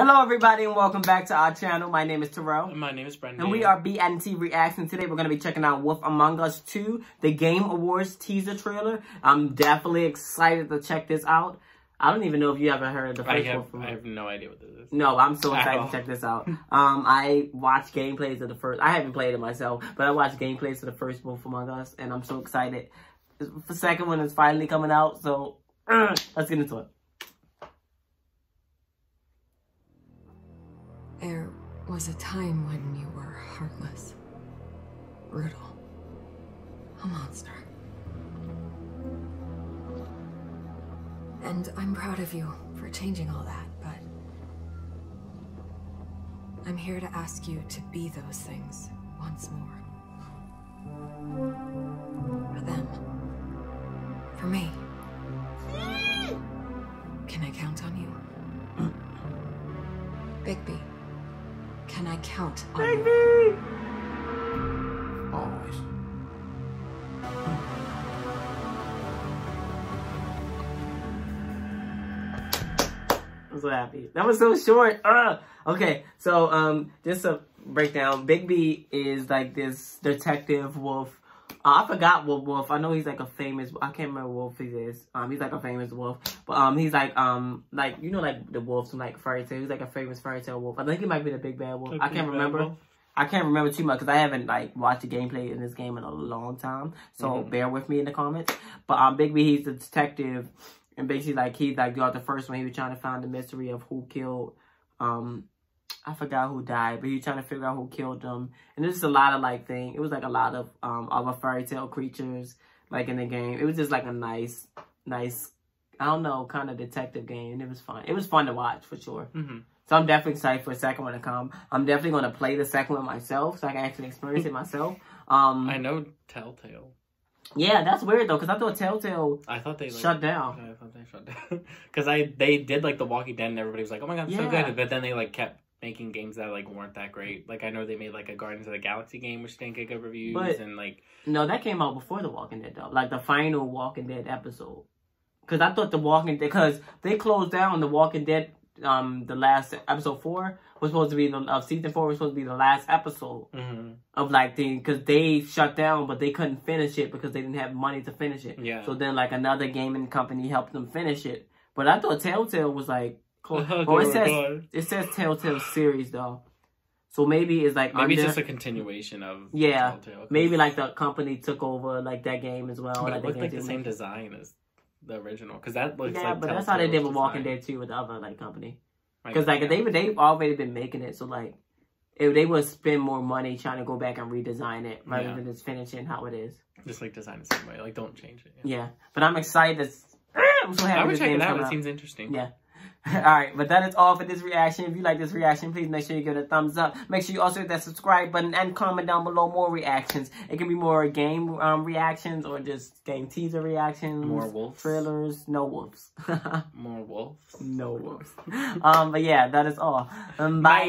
Hello, everybody, and welcome back to our channel. My name is Terrell. And my name is Brendan. And we are B&T Reaction. Today, we're going to be checking out Wolf Among Us 2, the Game Awards teaser trailer. I'm definitely excited to check this out. I don't even know if you ever heard the first I have. I have no idea what this is. No, I'm so excited to check this out. Um, I watched gameplays of the first. I haven't played it myself, but I watched gameplays of the first Wolf Among Us, and I'm so excited. The second one is finally coming out, so uh, let's get into it. There was a time when you were heartless, brutal, a monster. And I'm proud of you for changing all that, but I'm here to ask you to be those things once more. For them. For me. Can I count on you? Bigby. Can I count on you? Always. I'm so happy. That was so short. Ugh. Okay, so um, just a breakdown. Bigby is like this detective wolf. I forgot what wolf. I know he's like a famous. I can't remember what wolf he is. Um, he's like a famous wolf. But um, he's like um, like you know, like the wolves from like fairy tale. He's like a famous fairy tale wolf. I think he might be the big bad wolf. The I can't remember. wolf? I can't remember too much because I haven't like watched the gameplay in this game in a long time. So Mhm. bear with me in the comments. But um, Bigby, he's a detective, and basically like he's like got the first one, he was trying to find the mystery of who killed um. I forgot who died, but he was trying to figure out who killed them. And there's just a lot of like thing. It was like a lot of um other fairy tale creatures like in the game. It was just like a nice, nice, I don't know, kind of detective game. And it was fun. It was fun to watch for sure. hmm So I'm definitely excited for the second one to come. I'm definitely going to play the second one myself so I can actually experience it myself. Um, I know Telltale. yeah, that's weird though, because I thought Telltale I thought they like, shut down. I thought they shut down because I they did like The Walking Dead and everybody was like, oh my god, it's so good. But then they like kept making games that like weren't that great. Like I know they made like a Guardians of the Galaxy game which didn't get good reviews But- and like No, that came out before The Walking Dead though, like the final Walking Dead episode. Because I thought The Walking Dead, because they closed down The Walking Dead. Um, the last episode four was supposed to be the of season four was supposed to be the last episode mhm. of like the because they shut down, but they couldn't finish it because they didn't have money to finish it. Yeah. So then like another gaming company helped them finish it. But I thought Telltale was like close. Oh, well, it says God. it says Telltale series though. So maybe it's like maybe under, it's just a continuation of Yeah, Telltale, 'cause- maybe like the company took over like that game as well. but like it looked like the same it. design as the original because that looks Yeah, like but that's how they did with Telltale's Walking. Dead too with the other like company. Right, Because like yeah. they they've already been making it, so like if they would spend more money trying to go back and redesign it rather Yeah. than just finishing how it is. just like design the same way, like don't change it. Yeah, but I'm excited. I'm so happy I would check it out. It seems interesting. Yeah. All right, but that is all for this reaction. If you like this reaction, please make sure you give it a thumbs up. Make sure you also hit that subscribe button and comment down below more reactions. It can be more game um, reactions or just game teaser reactions. More wolves. Trailers. No wolves. More wolves. no wolves. Um, but yeah, that is all. Um, bye.